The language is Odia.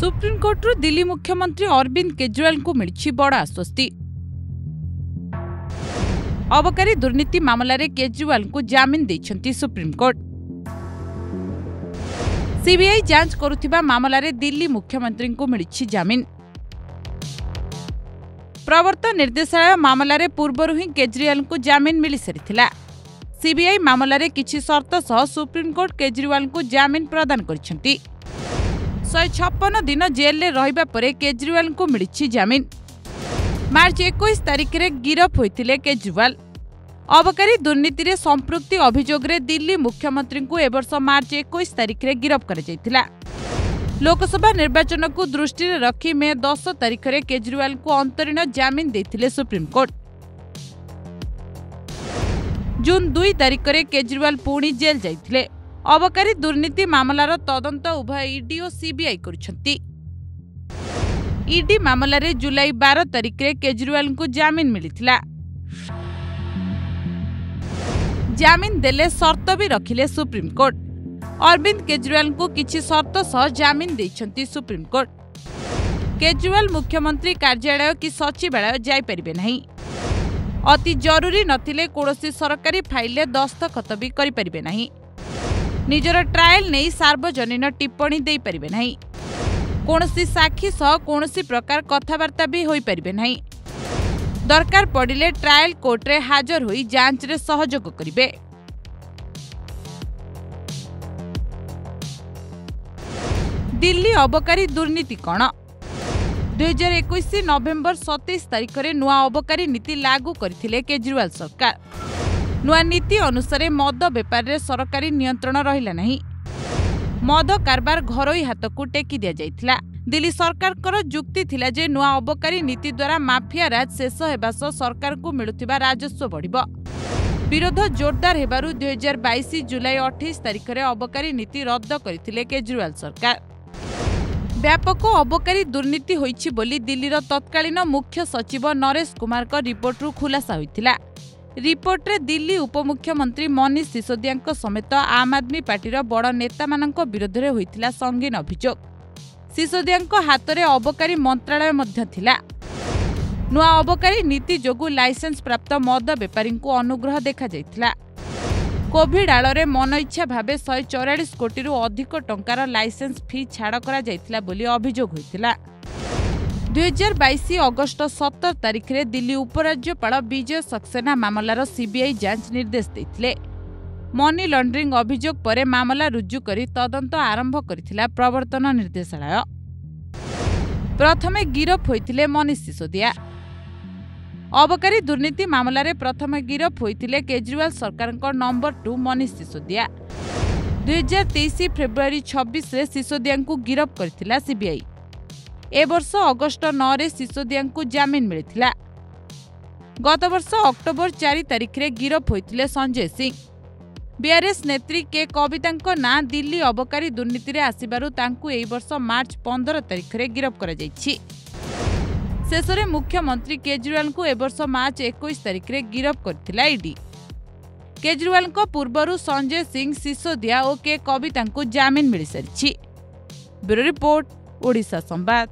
ସୁପ୍ରିମକୋର୍ଟରୁ ଦିଲ୍ଲୀ ମୁଖ୍ୟମନ୍ତ୍ରୀ ଅରବିନ୍ଦ କେଜରିୱାଲଙ୍କୁ ମିଳିଛି ବଡ଼ ଆଶ୍ୱସ୍ତି। ଅବକାରୀ ଦୁର୍ନୀତି ମାମଲାରେ କେଜରିୱାଲଙ୍କୁ ଜାମିନ ଦେଇଛନ୍ତି ସୁପ୍ରିମକୋର୍ଟ ସିବିଆଇ ଯାଞ୍ଚ କରୁଥିବା ମାମଲାରେ ଦିଲ୍ଲୀ ମୁଖ୍ୟମନ୍ତ୍ରୀଙ୍କୁ ମିଳିଛି ଜାମିନ। ପ୍ରବର୍ତ୍ତନ ନିର୍ଦ୍ଦେଶାଳୟ ମାମଲାରେ ପୂର୍ବରୁ ହିଁ କେଜରିୱାଲଙ୍କୁ ଜାମିନ ମିଳିସାରିଥିଲା। ସିବିଆଇ ମାମଲାରେ କିଛି ସର୍ତ୍ତ ସହ ସୁପ୍ରିମକୋର୍ଟ କେଜରିୱାଲଙ୍କୁ ଜାମିନ ପ୍ରଦାନ କରିଛନ୍ତି। ଶହେ ଛପନ ଦିନ ଜେଲ୍ରେ ରହିବା ପରେ କେଜରିୱାଲଙ୍କୁ ମିଳିଛି ଜାମିନ। ମାର୍ଚ୍ଚ ଏକୋଇଶ ତାରିଖରେ ଗିରଫ ହୋଇଥିଲେ କେଜରିୱାଲ। ଅବକାରୀ ଦୁର୍ନୀତିରେ ସମ୍ପୃକ୍ତି ଅଭିଯୋଗରେ ଦିଲ୍ଲୀ ମୁଖ୍ୟମନ୍ତ୍ରୀଙ୍କୁ ଏ ବର୍ଷ ମାର୍ଚ୍ଚ ଏକୋଇଶ ତାରିଖରେ ଗିରଫ କରାଯାଇଥିଲା। ଲୋକସଭା ନିର୍ବାଚନକୁ ଦୃଷ୍ଟିରେ ରଖି ମେ ଦଶ ତାରିଖରେ କେଜରିୱାଲଙ୍କୁ ଅନ୍ତରୀଣ ଜାମିନ ଦେଇଥିଲେ ସୁପ୍ରିମକୋର୍ଟ ଜୁନ୍ ଦୁଇ ତାରିଖରେ କେଜରିୱାଲ ପୁଣି ଜେଲ୍ ଯାଇଥିଲେ। ଅବକାରୀ ଦୁର୍ନୀତି ମାମଲାର ତଦନ୍ତ ଉଭୟ ଇଡି ଓ ସିବିଆଇ କରୁଛନ୍ତି। ଇଡି ମାମଲାରେ ଜୁଲାଇ ବାର ତାରିଖରେ କେଜରିୱାଲଙ୍କୁ ଜାମିନ ମିଳିଥିଲା। ଜାମିନ ଦେଲେ ସର୍ତ୍ତ ବି ରଖିଲେ ସୁପ୍ରିମକୋର୍ଟ ଅରବିନ୍ଦ କେଜରିୱାଲଙ୍କୁ କିଛି ସର୍ତ୍ତ ସହ ଜାମିନ ଦେଇଛନ୍ତି ସୁପ୍ରିମକୋର୍ଟ କେଜରିୱାଲ ମୁଖ୍ୟମନ୍ତ୍ରୀ କାର୍ଯ୍ୟାଳୟ କି ସଚିବାଳୟ ଯାଇପାରିବେ ନାହିଁ। ଅତି ଜରୁରୀ ନଥିଲେ କୌଣସି ସରକାରୀ ଫାଇଲରେ ଦସ୍ତଖତ ବି କରିପାରିବେ ନାହିଁ। ନିଜର ଟ୍ରାଏଲ ନେଇ ସାର୍ବଜନୀନ ଟିପ୍ପଣୀ ଦେଇପାରିବେ ନାହିଁ। କୌଣସି ସାକ୍ଷୀ ସହ କୌଣସି ପ୍ରକାର କଥାବାର୍ତ୍ତା ବି ହୋଇପାରିବେ ନାହିଁ। ଦରକାର ପଡ଼ିଲେ ଟ୍ରାଏଲ କୋର୍ଟରେ ହାଜର ହୋଇ ଯାଞ୍ଚରେ ସହଯୋଗ କରିବେ। ଦିଲ୍ଲୀ ଅବକାରୀ ଦୁର୍ନୀତି କ'ଣ? ଦୁଇହଜାର ଏକୋଇଶ ନଭେମ୍ବର ସତେଇଶ ତାରିଖରେ ନୂଆ ଅବକାରୀ ନୀତି ଲାଗୁ କରିଥିଲେ କେଜରିୱାଲ ସରକାର। ନୂଆ ନୀତି ଅନୁସାରେ ମଦ ବେପାରରେ ସରକାରୀ ନିୟନ୍ତ୍ରଣ ରହିଲା ନାହିଁ। ମଦ କାରବାର ଘରୋଇ ହାତକୁ ଟେକି ଦିଆଯାଇଥିଲା। ଦିଲ୍ଲୀ ସରକାରଙ୍କର ଯୁକ୍ତି ଥିଲା ଯେ ନୂଆ ଅବକାରୀ ନୀତି ଦ୍ୱାରା ମାଫିଆ ରାଜ ଶେଷ ହେବା ସହ ସରକାରକୁ ମିଳୁଥିବା ରାଜସ୍ୱ ବଢ଼ିବ। ବିରୋଧ ଜୋରଦାର ହେବାରୁ ଦୁଇହଜାର ବାଇଶ ଜୁଲାଇ ଅଠେଇଶ ତାରିଖରେ ଅବକାରୀ ନୀତି ରଦ୍ଦ କରିଥିଲେ କେଜରିୱାଲ ସରକାର। ବ୍ୟାପକ ଅବକାରୀ ଦୁର୍ନୀତି ହୋଇଛି ବୋଲି ଦିଲ୍ଲୀର ତତ୍କାଳୀନ ମୁଖ୍ୟ ସଚିବ ନରେଶ କୁମାରଙ୍କ ରିପୋର୍ଟରୁ ଖୁଲାସା ହୋଇଥିଲା। ରିପୋର୍ଟରେ ଦିଲ୍ଲୀ ଉପମୁଖ୍ୟମନ୍ତ୍ରୀ ମନୀଷ ସିସୋଦିଆଙ୍କ ସମେତ ଆମ୍ ଆଦମୀ ପାର୍ଟିର ବଡ଼ ନେତାମାନଙ୍କ ବିରୋଧରେ ହୋଇଥିଲା ସଙ୍ଗୀନ ଅଭିଯୋଗ। ସିସୋଦିଆଙ୍କ ହାତରେ ଅବକାରୀ ମନ୍ତ୍ରାଳୟ ମଧ୍ୟ ଥିଲା। ନୂଆ ଅବକାରୀ ନୀତି ଯୋଗୁଁ ଲାଇସେନ୍ସ ପ୍ରାପ୍ତ ମଦ ବେପାରୀଙ୍କୁ ଅନୁଗ୍ରହ ଦେଖାଯାଇଥିଲା। କୋଭିଡ୍ ଆଳରେ ମନଇଚ୍ଛା ଭାବେ ଶହେ ଚଉରାଳିଶ କୋଟିରୁ ଅଧିକ ଟଙ୍କାର ଲାଇସେନ୍ସ ଫି ଛାଡ଼ କରାଯାଇଥିଲା ବୋଲି ଅଭିଯୋଗ ହୋଇଥିଲା। ଦୁଇହଜାର ବାଇଶ ଅଗଷ୍ଟ ସତର ତାରିଖରେ ଦିଲ୍ଲୀ ଉପରାଜ୍ୟପାଳ ବିଜୟ ସକ୍ସେନା ମାମଲାର ସିବିଆଇ ଯାଞ୍ଚ ନିର୍ଦ୍ଦେଶ ଦେଇଥିଲେ। ମନି ଲଣ୍ଡରିଂ ଅଭିଯୋଗ ପରେ ମାମଲା ରୁଜୁ କରି ତଦନ୍ତ ଆରମ୍ଭ କରିଥିଲା ପ୍ରବର୍ତ୍ତନ ନିର୍ଦ୍ଦେଶାଳୟ। ପ୍ରଥମେ ଗିରଫ ହୋଇଥିଲେ ମନୀଷ ସିସୋଦିଆ ଅବକାରୀ ଦୁର୍ନୀତି ମାମଲାରେ ପ୍ରଥମେ ଗିରଫ ହୋଇଥିଲେ କେଜରିୱାଲ ସରକାରଙ୍କ ନମ୍ବର ଟୁ ମନୀଷ ସିସୋଦିଆ ଦୁଇହଜାର ତେଇଶ ଫେବୃଆରୀ ଛବିଶରେ ସିସୋଦିଆଙ୍କୁ ଗିରଫ କରିଥିଲା ସିବିଆଇ। ଏ ବର୍ଷ ଅଗଷ୍ଟ ନଅରେ ସିସୋଦିଆଙ୍କୁ ଜାମିନ ମିଳିଥିଲା ଗତବର୍ଷ ଅକ୍ଟୋବର ଚାରି ତାରିଖରେ ଗିରଫ ହୋଇଥିଲେ ସଞ୍ଜୟ ସିଂ। ବିଆର୍ଏସ୍ ନେତ୍ରୀ କେ କବିତାଙ୍କ ନାଁ ଦିଲ୍ଲୀ ଅବକାରୀ ଦୁର୍ନୀତିରେ ଆସିବାରୁ ତାଙ୍କୁ ଏହି ବର୍ଷ ମାର୍ଚ୍ଚ ପନ୍ଦର ତାରିଖରେ ଗିରଫ କରାଯାଇଛି। ଶେଷରେ ମୁଖ୍ୟମନ୍ତ୍ରୀ କେଜରିୱାଲଙ୍କୁ ଏ ବର୍ଷ ମାର୍ଚ୍ଚ ଏକୋଇଶ ତାରିଖରେ ଗିରଫ କରିଥିଲା ଇଡି। କେଜରିୱାଲଙ୍କ ପୂର୍ବରୁ ସଞ୍ଜୟ ସିଂ ସିସୋଦିଆ ଓ କେ କବିତାଙ୍କୁ ଜାମିନ ମିଳିସାରିଛି। ବ୍ୟୁରୋ ରିପୋର୍ଟ ଓଡ଼ିଶା ସମ୍ବାଦ।